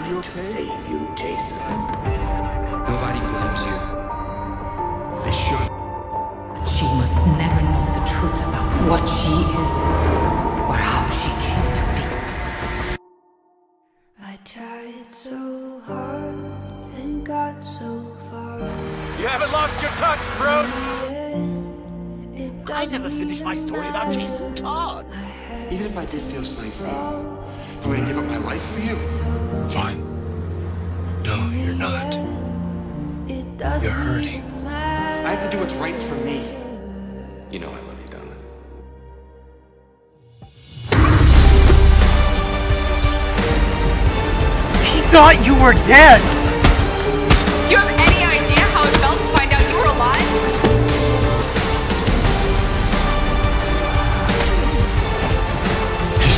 coming to save you, Jason. Nobody blames you. They should. She must never know the truth about what she is or how she came to be. I tried so hard and got so far. You haven't lost your touch, bro. I never finished my story about Jason Todd. Even if I did feel sorry for you, I'm gonna give up my life for you. Fine. No, you're not. You're hurting. I have to do what's right for me. You know I love you, Donna. He thought you were dead.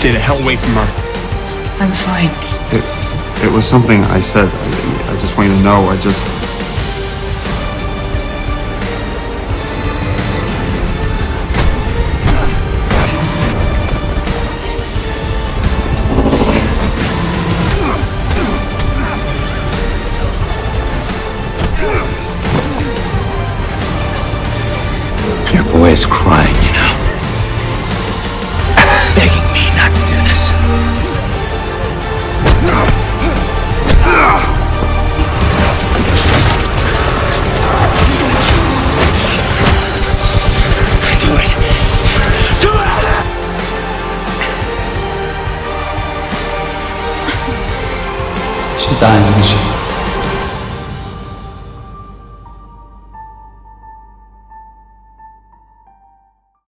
Stay the hell away from her. I'm fine. It, it was something I said. I, I just want you to know. I just. Your boy is crying, you know. time existe.